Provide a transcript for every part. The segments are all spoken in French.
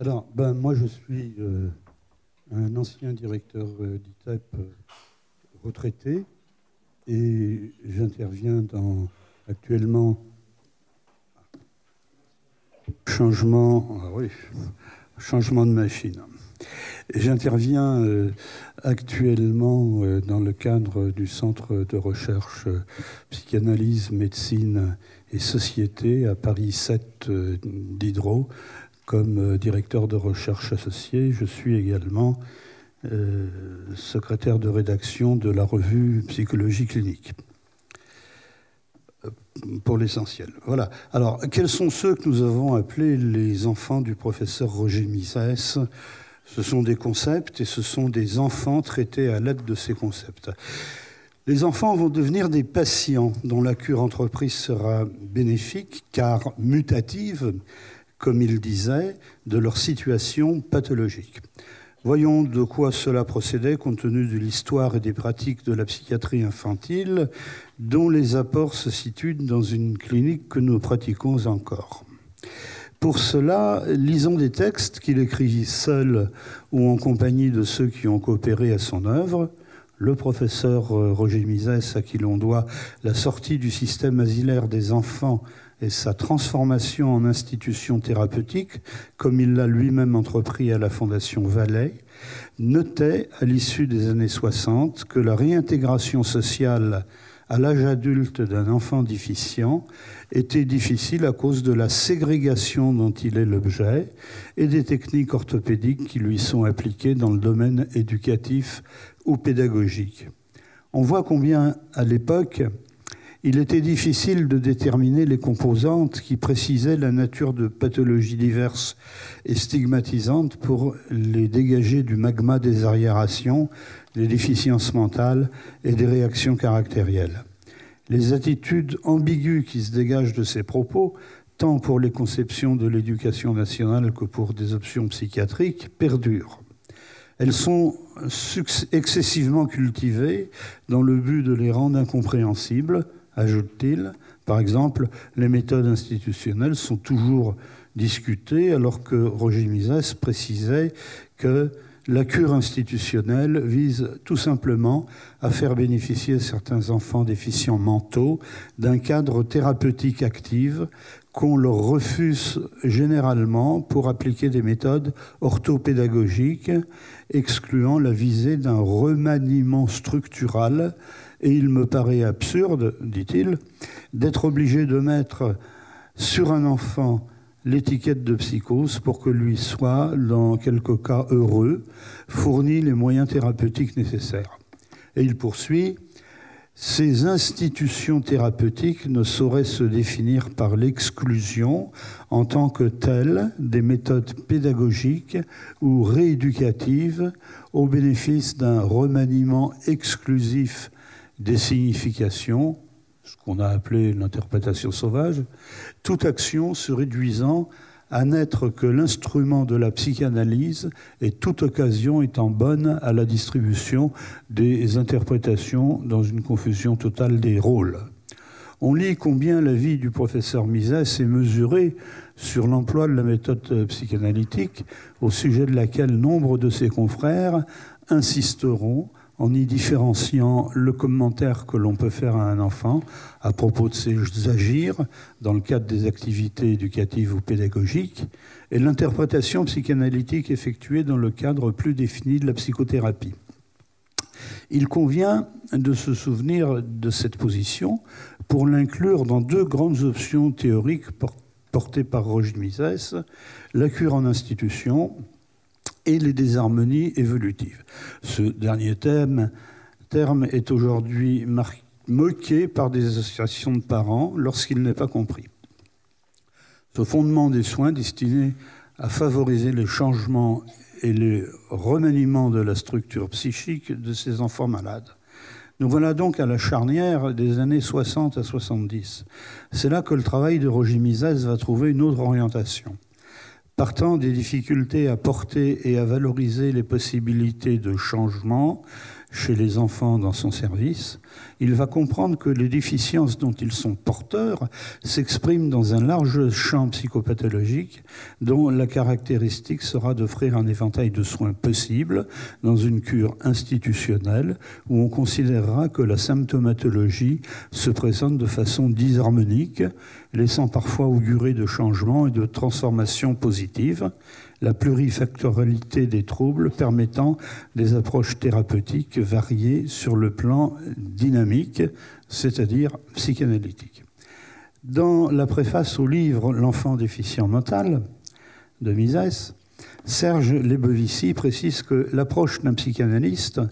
Alors, ben, moi, je suis euh, un ancien directeur euh, d'ITEP euh, retraité et j'interviens dans actuellement changement, ah changement de machine. J'interviens actuellement dans le cadre du Centre de recherche psychanalyse, médecine société à Paris 7 d'Hydro comme directeur de recherche associé. Je suis également secrétaire de rédaction de la revue Psychologie clinique pour l'essentiel. Voilà. Alors, quels sont ceux que nous avons appelés les enfants du professeur Roger Misès? Ce sont des concepts et ce sont des enfants traités à l'aide de ces concepts. Les enfants vont devenir des patients dont la cure entreprise sera bénéfique car mutative, comme il disait, de leur situation pathologique. Voyons de quoi cela procédait compte tenu de l'histoire et des pratiques de la psychiatrie infantile, dont les apports se situent dans une clinique que nous pratiquons encore. Pour cela, lisons des textes qu'il écrit seul ou en compagnie de ceux qui ont coopéré à son œuvre. Le professeur euh, Roger Misès, à qui l'on doit la sortie du système asilaire des enfants et sa transformation en institution thérapeutique, comme il l'a lui-même entrepris à la Fondation Valais, notait à l'issue des années 60 que la réintégration sociale à l'âge adulte d'un enfant déficient était difficile à cause de la ségrégation dont il est l'objet et des techniques orthopédiques qui lui sont appliquées dans le domaine éducatif ou pédagogique. On voit combien, à l'époque, il était difficile de déterminer les composantes qui précisaient la nature de pathologies diverses et stigmatisantes pour les dégager du magma des arriérations, des déficiences mentales et des réactions caractérielles. Les attitudes ambiguës qui se dégagent de ces propos, tant pour les conceptions de l'éducation nationale que pour des options psychiatriques, perdurent. Elles sont excessivement cultivées dans le but de les rendre incompréhensibles, ajoute-t-il. Par exemple, les méthodes institutionnelles sont toujours discutées, alors que Roger Misès précisait que la cure institutionnelle vise tout simplement à faire bénéficier certains enfants déficients mentaux d'un cadre thérapeutique actif qu'on leur refuse généralement pour appliquer des méthodes orthopédagogiques, excluant la visée d'un remaniement structural et il me paraît absurde, dit-il, d'être obligé de mettre sur un enfant l'étiquette de psychose pour que lui soit, dans quelques cas heureux, fourni les moyens thérapeutiques nécessaires. Et il poursuit, ces institutions thérapeutiques ne sauraient se définir par l'exclusion en tant que telles des méthodes pédagogiques ou rééducatives au bénéfice d'un remaniement exclusif des significations, ce qu'on a appelé l'interprétation sauvage, toute action se réduisant à n'être que l'instrument de la psychanalyse et toute occasion étant bonne à la distribution des interprétations dans une confusion totale des rôles. On lit combien la vie du professeur Misès est mesurée sur l'emploi de la méthode psychanalytique, au sujet de laquelle nombre de ses confrères insisteront en y différenciant le commentaire que l'on peut faire à un enfant à propos de ses agirs dans le cadre des activités éducatives ou pédagogiques et l'interprétation psychanalytique effectuée dans le cadre plus défini de la psychothérapie. Il convient de se souvenir de cette position pour l'inclure dans deux grandes options théoriques portées par Roger Misès, la cure en institution et les désharmonies évolutives. Ce dernier terme, terme est aujourd'hui moqué par des associations de parents lorsqu'il n'est pas compris. Ce fondement des soins destiné à favoriser les changements et les remaniements de la structure psychique de ces enfants malades. Nous voilà donc à la charnière des années 60 à 70. C'est là que le travail de Roger Misès va trouver une autre orientation. Partant des difficultés à porter et à valoriser les possibilités de changement chez les enfants dans son service, il va comprendre que les déficiences dont ils sont porteurs s'expriment dans un large champ psychopathologique dont la caractéristique sera d'offrir un éventail de soins possibles dans une cure institutionnelle où on considérera que la symptomatologie se présente de façon disharmonique, laissant parfois augurer de changements et de transformations positives. La plurifactorialité des troubles permettant des approches thérapeutiques variées sur le plan dynamique, c'est-à-dire psychanalytique. Dans la préface au livre L'enfant déficient mental de Mises, Serge Lebovici précise que l'approche d'un psychanalyste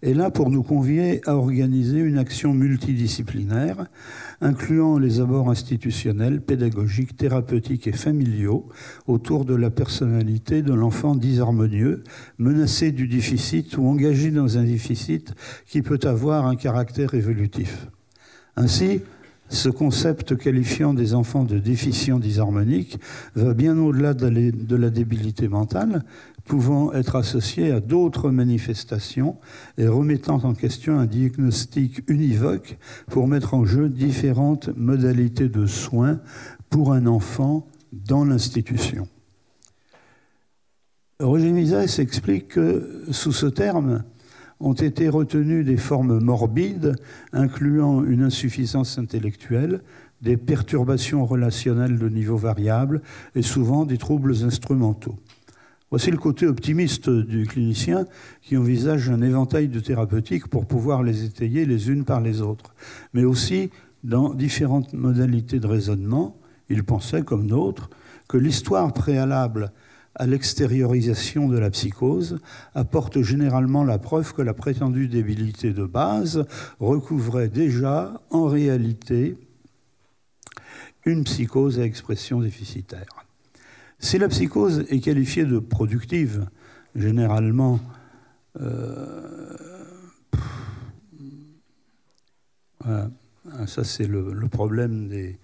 est là pour nous convier à organiser une action multidisciplinaire, incluant les abords institutionnels, pédagogiques, thérapeutiques et familiaux autour de la personnalité de l'enfant disharmonieux, menacé du déficit ou engagé dans un déficit qui peut avoir un caractère évolutif. Ainsi, ce concept qualifiant des enfants de déficients disharmoniques va bien au-delà de la débilité mentale, pouvant être associé à d'autres manifestations et remettant en question un diagnostic univoque pour mettre en jeu différentes modalités de soins pour un enfant dans l'institution. Roger Mises explique que sous ce terme, ont été retenues des formes morbides, incluant une insuffisance intellectuelle, des perturbations relationnelles de niveau variable et souvent des troubles instrumentaux. Voici le côté optimiste du clinicien qui envisage un éventail de thérapeutiques pour pouvoir les étayer les unes par les autres, mais aussi dans différentes modalités de raisonnement. Il pensait, comme d'autres, que l'histoire préalable à l'extériorisation de la psychose apporte généralement la preuve que la prétendue débilité de base recouvrait déjà en réalité une psychose à expression déficitaire. Si la psychose est qualifiée de productive, généralement, euh, ça c'est le, problème des,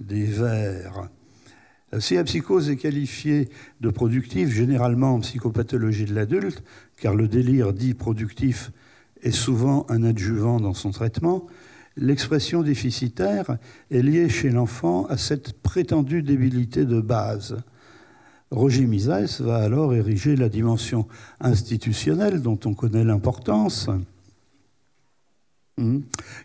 des vers. Si la psychose est qualifiée de productive, généralement en psychopathologie de l'adulte, car le délire dit productif est souvent un adjuvant dans son traitement, l'expression déficitaire est liée chez l'enfant à cette prétendue débilité de base. Roger Mises va alors ériger la dimension institutionnelle dont on connaît l'importance, hmm,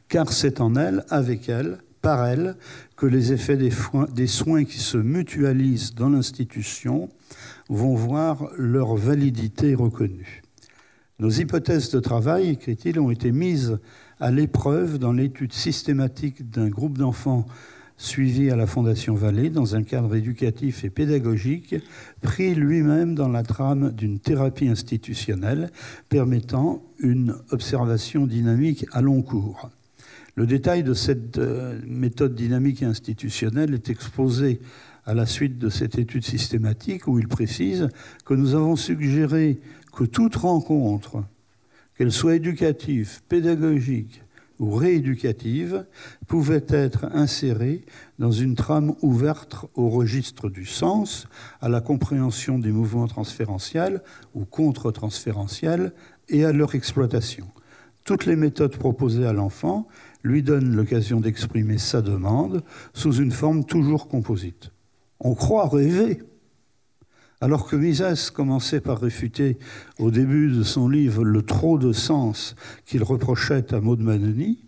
car c'est en elle, avec elle, par elle, que les effets des, soins qui se mutualisent dans l'institution vont voir leur validité reconnue. Nos hypothèses de travail, écrit-il, ont été mises à l'épreuve dans l'étude systématique d'un groupe d'enfants suivis à la Fondation Vallée dans un cadre éducatif et pédagogique, pris lui-même dans la trame d'une thérapie institutionnelle permettant une observation dynamique à long cours. Le détail de cette euh, méthode dynamique et institutionnelle est exposé à la suite de cette étude systématique où il précise que nous avons suggéré que toute rencontre, qu'elle soit éducative, pédagogique ou rééducative, pouvait être insérée dans une trame ouverte au registre du sens, à la compréhension des mouvements transférentiels ou contre-transférentiels et à leur exploitation. Toutes les méthodes proposées à l'enfant lui donne l'occasion d'exprimer sa demande sous une forme toujours composite. On croit rêver. Alors que Mises commençait par réfuter au début de son livre le trop de sens qu'il reprochait à Maud Manoni,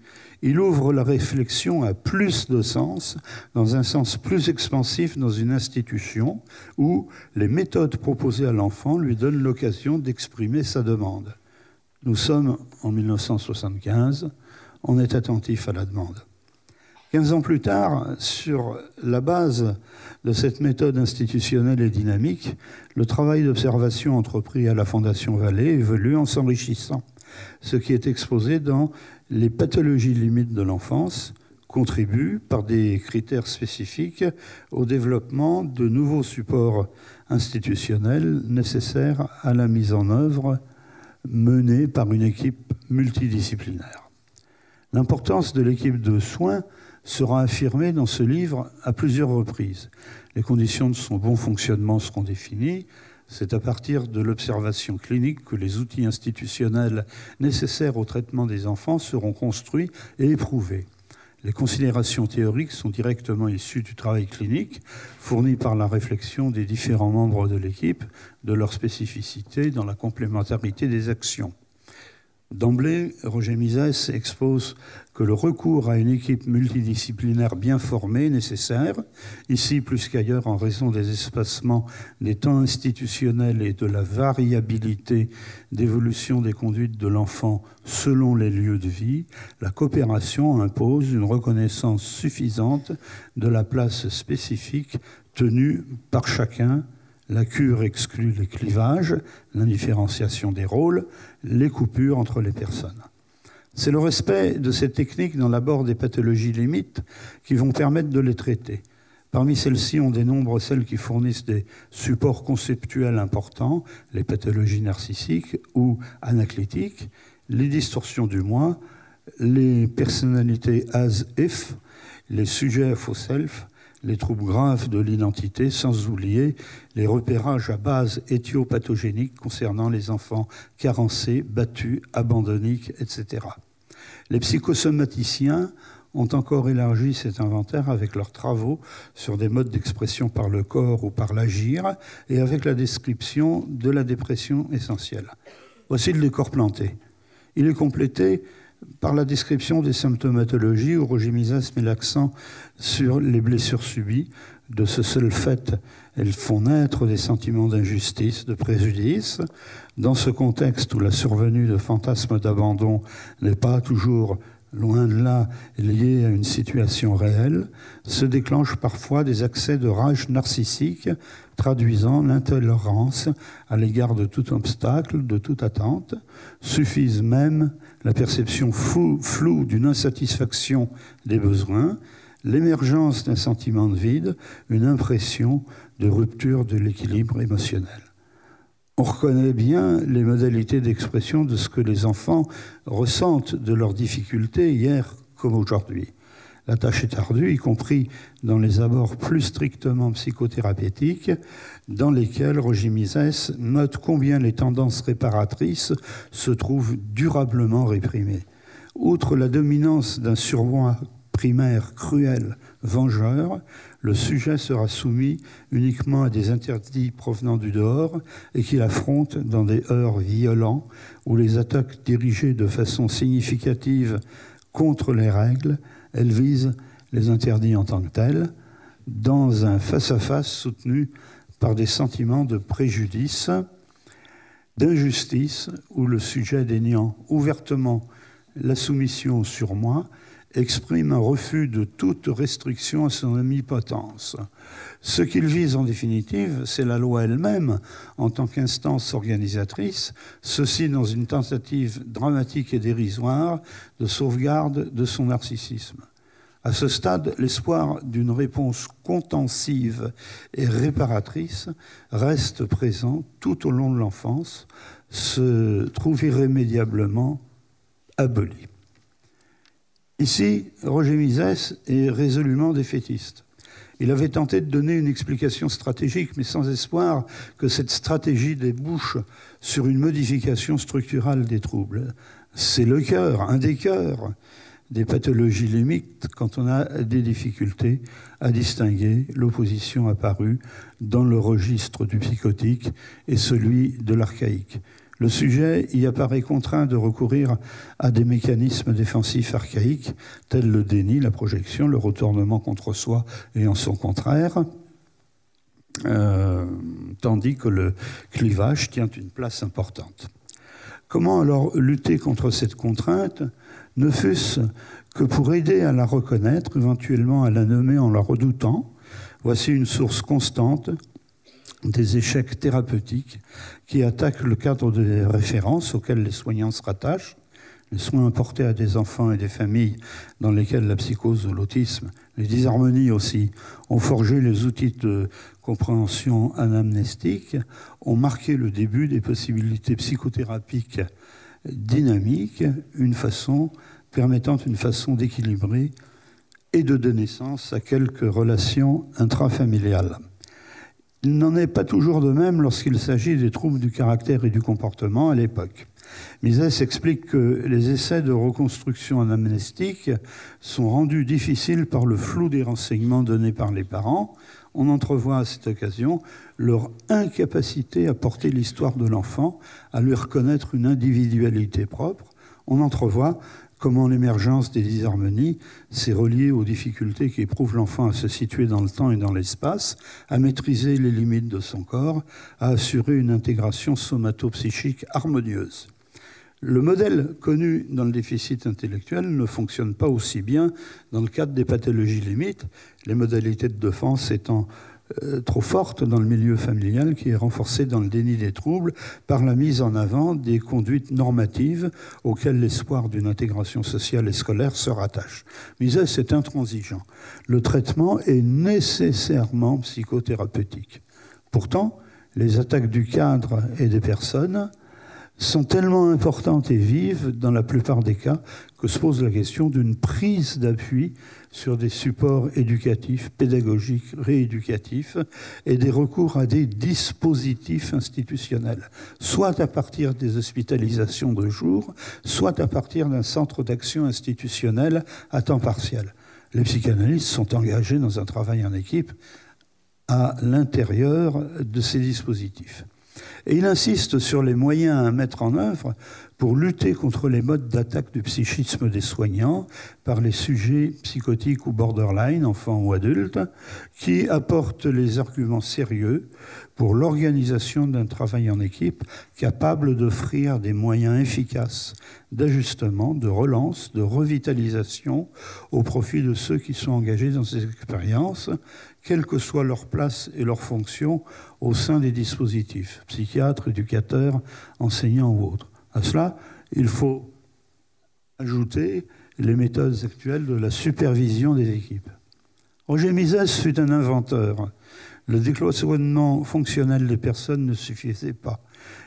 il ouvre la réflexion à plus de sens, dans un sens plus expansif dans une institution où les méthodes proposées à l'enfant lui donnent l'occasion d'exprimer sa demande. Nous sommes en 1975, on est attentif à la demande. Quinze ans plus tard, sur la base de cette méthode institutionnelle et dynamique, le travail d'observation entrepris à la Fondation Vallée évolue en s'enrichissant. Ce qui est exposé dans les pathologies limites de l'enfance contribue, par des critères spécifiques, au développement de nouveaux supports institutionnels nécessaires à la mise en œuvre menée par une équipe multidisciplinaire. L'importance de l'équipe de soins sera affirmée dans ce livre à plusieurs reprises. Les conditions de son bon fonctionnement seront définies. C'est à partir de l'observation clinique que les outils institutionnels nécessaires au traitement des enfants seront construits et éprouvés. Les considérations théoriques sont directement issues du travail clinique, fourni par la réflexion des différents membres de l'équipe, de leur spécificité dans la complémentarité des actions. D'emblée, Roger Misès expose que le recours à une équipe multidisciplinaire bien formée est nécessaire, ici plus qu'ailleurs en raison des espacements des temps institutionnels et de la variabilité d'évolution des conduites de l'enfant selon les lieux de vie, la coopération impose une reconnaissance suffisante de la place spécifique tenue par chacun la cure exclut les clivages, l'indifférenciation des rôles, les coupures entre les personnes. C'est le respect de ces techniques dans l'abord des pathologies limites qui vont permettre de les traiter. Parmi celles-ci, on dénombre celles qui fournissent des supports conceptuels importants, les pathologies narcissiques ou anaclétiques, les distorsions du moi, les personnalités as-if, les sujets faux self, les troubles graves de l'identité, sans oublier les repérages à base éthiopathogénique concernant les enfants carencés, battus, abandonniques, etc. Les psychosomaticiens ont encore élargi cet inventaire avec leurs travaux sur des modes d'expression par le corps ou par l'agir et avec la description de la dépression essentielle. Voici le décor planté. Il est complété par la description des symptomatologies où Roger met l'accent sur les blessures subies. De ce seul fait, elles font naître des sentiments d'injustice, de préjudice. Dans ce contexte où la survenue de fantasmes d'abandon n'est pas toujours loin de là liée à une situation réelle, se déclenchent parfois des accès de rage narcissique traduisant l'intolérance à l'égard de tout obstacle, de toute attente, suffisent même la perception floue d'une insatisfaction des besoins, l'émergence d'un sentiment de vide, une impression de rupture de l'équilibre émotionnel. On reconnaît bien les modalités d'expression de ce que les enfants ressentent de leurs difficultés hier comme aujourd'hui. La tâche est ardue, y compris dans les abords plus strictement psychothérapeutiques, dans lesquels Roger Mises note combien les tendances réparatrices se trouvent durablement réprimées. Outre la dominance d'un surmoi primaire cruel, vengeur, le sujet sera soumis uniquement à des interdits provenant du dehors et qu'il affronte dans des heurts violents où les attaques dirigées de façon significative contre les règles elle vise les interdits en tant que tels dans un face-à-face soutenu par des sentiments de préjudice, d'injustice, où le sujet déniant ouvertement la soumission sur moi exprime un refus de toute restriction à son omnipotence. Ce qu'il vise en définitive, c'est la loi elle-même en tant qu'instance organisatrice, ceci dans une tentative dramatique et dérisoire de sauvegarde de son narcissisme. À ce stade, l'espoir d'une réponse contensive et réparatrice reste présent tout au long de l'enfance, se trouve irrémédiablement aboli. Ici, Roger Misès est résolument défaitiste. Il avait tenté de donner une explication stratégique, mais sans espoir que cette stratégie débouche sur une modification structurelle des troubles. C'est le cœur, un des cœurs des pathologies limites quand on a des difficultés à distinguer l'opposition apparue dans le registre du psychotique et celui de l'archaïque. Le sujet y apparaît contraint de recourir à des mécanismes défensifs archaïques tels le déni, la projection, le retournement contre soi et en son contraire, euh, tandis que le clivage tient une place importante. Comment alors lutter contre cette contrainte, ne fût-ce que pour aider à la reconnaître, éventuellement à la nommer en la redoutant? Voici une source constante des échecs thérapeutiques qui attaquent le cadre de référence auquel les soignants se rattachent, les soins apportés à des enfants et des familles dans lesquelles la psychose ou l'autisme, les disharmonies aussi, ont forgé les outils de compréhension anamnestique, ont marqué le début des possibilités psychothérapiques dynamiques, une façon permettant une façon d'équilibrer et de donner naissance à quelques relations intrafamiliales. Il n'en est pas toujours de même lorsqu'il s'agit des troubles du caractère et du comportement à l'époque. Mises explique que les essais de reconstruction anamnestique sont rendus difficiles par le flou des renseignements donnés par les parents. On entrevoit à cette occasion leur incapacité à porter l'histoire de l'enfant, à lui reconnaître une individualité propre. On entrevoit comment l'émergence des disharmonies s'est reliée aux difficultés qu'éprouve l'enfant à se situer dans le temps et dans l'espace, à maîtriser les limites de son corps, à assurer une intégration somato-psychique harmonieuse. Le modèle connu dans le déficit intellectuel ne fonctionne pas aussi bien dans le cadre des pathologies limites, les modalités de défense étant euh, trop forte dans le milieu familial qui est renforcée dans le déni des troubles par la mise en avant des conduites normatives auxquelles l'espoir d'une intégration sociale et scolaire se rattache. Mises c'est intransigeant. Le traitement est nécessairement psychothérapeutique. Pourtant, les attaques du cadre et des personnes sont tellement importantes et vives dans la plupart des cas que se pose la question d'une prise d'appui sur des supports éducatifs, pédagogiques, rééducatifs et des recours à des dispositifs institutionnels, soit à partir des hospitalisations de jour, soit à partir d'un centre d'action institutionnel à temps partiel. Les psychanalystes sont engagés dans un travail en équipe à l'intérieur de ces dispositifs. Il insiste sur les moyens à mettre en œuvre pour lutter contre les modes d'attaque du psychisme des soignants par les sujets psychotiques ou borderline, enfants ou adultes, qui apportent les arguments sérieux pour l'organisation d'un travail en équipe capable d'offrir des moyens efficaces d'ajustement, de relance, de revitalisation au profit de ceux qui sont engagés dans ces expériences, quelle que soit leur place et leur fonction au sein des dispositifs, psychiatres, éducateurs, enseignants ou autres. À cela, il faut ajouter les méthodes actuelles de la supervision des équipes. Roger Mises fut un inventeur. Le décloisonnement fonctionnel des personnes ne suffisait pas.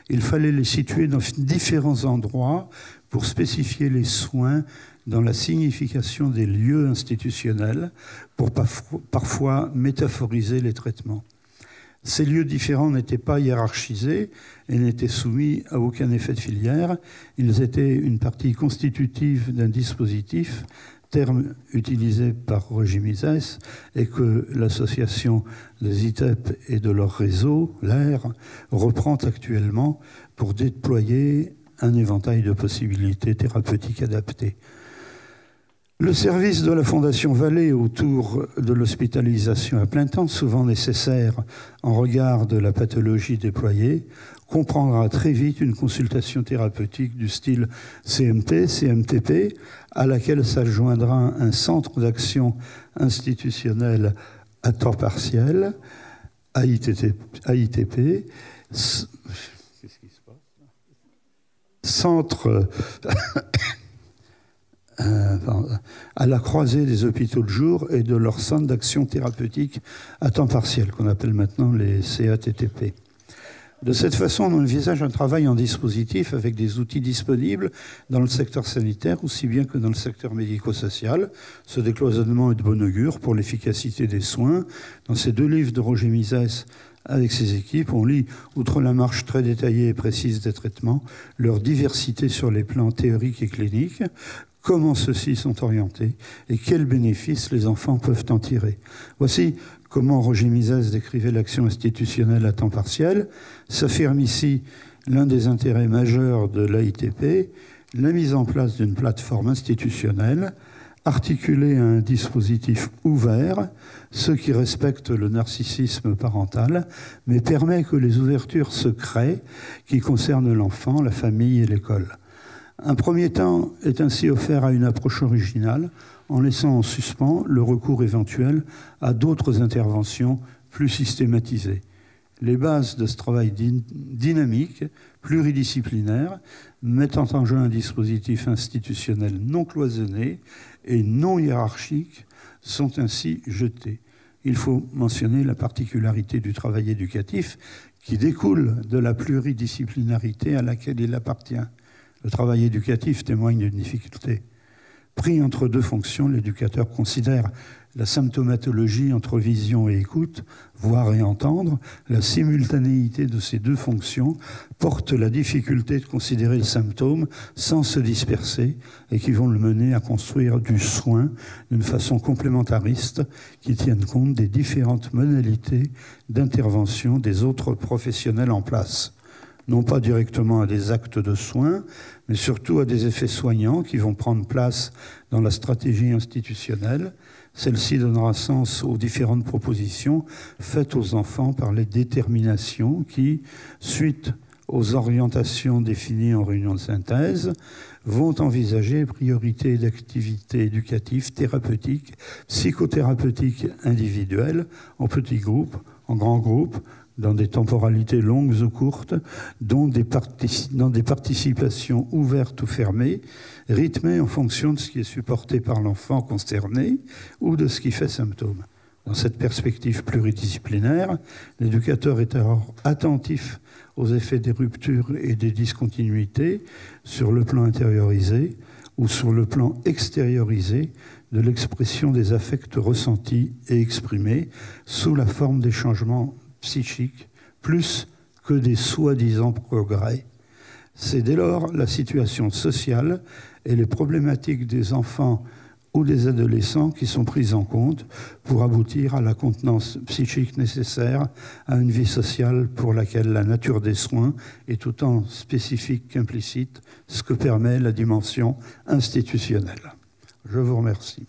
Il fallait les situer dans différents endroits pour spécifier les soins dans la signification des lieux institutionnels, pour parfois métaphoriser les traitements. Ces lieux différents n'étaient pas hiérarchisés et n'étaient soumis à aucun effet de filière. Ils étaient une partie constitutive d'un dispositif, terme utilisé par Roger Mises, et que l'association des ITEP et de leur réseau, l'AIR, reprend actuellement pour déployer un éventail de possibilités thérapeutiques adaptées. Le service de la Fondation Vallée autour de l'hospitalisation à plein temps, souvent nécessaire en regard de la pathologie déployée, comprendra très vite une consultation thérapeutique du style CMT, CMTP, à laquelle s'adjoindra un centre d'action institutionnel à temps partiel, AITP, centre euh, à la croisée des hôpitaux de jour et de leurs centres d'action thérapeutique à temps partiel, qu'on appelle maintenant les CATTP. De cette façon, on envisage un travail en dispositif avec des outils disponibles dans le secteur sanitaire aussi bien que dans le secteur médico-social. Ce décloisonnement est de bon augure pour l'efficacité des soins. Dans ces deux livres de Roger Misès avec ses équipes, on lit, outre la marche très détaillée et précise des traitements, leur diversité sur les plans théoriques et cliniques, comment ceux-ci sont orientés et quels bénéfices les enfants peuvent en tirer. Voici comment Roger Mises décrivait l'action institutionnelle à temps partiel. S'affirme ici l'un des intérêts majeurs de l'AITP, la mise en place d'une plateforme institutionnelle articulée à un dispositif ouvert, ce qui respecte le narcissisme parental, mais permet que les ouvertures se créent qui concernent l'enfant, la famille et l'école. Un premier temps est ainsi offert à une approche originale, en laissant en suspens le recours éventuel à d'autres interventions plus systématisées. Les bases de ce travail dynamique, pluridisciplinaire, mettant en jeu un dispositif institutionnel non cloisonné et non hiérarchique, sont ainsi jetées. Il faut mentionner la particularité du travail éducatif qui découle de la pluridisciplinarité à laquelle il appartient. Le travail éducatif témoigne d'une difficulté Pris entre deux fonctions, l'éducateur considère la symptomatologie entre vision et écoute, voir et entendre, la simultanéité de ces deux fonctions porte la difficulté de considérer le symptôme sans se disperser et qui vont le mener à construire du soin d'une façon complémentariste qui tienne compte des différentes modalités d'intervention des autres professionnels en place. Non pas directement à des actes de soins, mais surtout à des effets soignants qui vont prendre place dans la stratégie institutionnelle. Celle-ci donnera sens aux différentes propositions faites aux enfants par les déterminations qui, suite aux orientations définies en réunion de synthèse, vont envisager priorité d'activités éducatives, thérapeutiques, psychothérapeutiques individuelles, en petits groupes, en grands groupes, dans des temporalités longues ou courtes, dans des participations ouvertes ou fermées, rythmées en fonction de ce qui est supporté par l'enfant concerné ou de ce qui fait symptôme. Dans cette perspective pluridisciplinaire, l'éducateur est alors attentif aux effets des ruptures et des discontinuités sur le plan intériorisé ou sur le plan extériorisé de l'expression des affects ressentis et exprimés sous la forme des changements psychique plus que des soi-disant progrès. C'est dès lors la situation sociale et les problématiques des enfants ou des adolescents qui sont prises en compte pour aboutir à la contenance psychique nécessaire à une vie sociale pour laquelle la nature des soins est autant spécifique qu'implicite, ce que permet la dimension institutionnelle. Je vous remercie.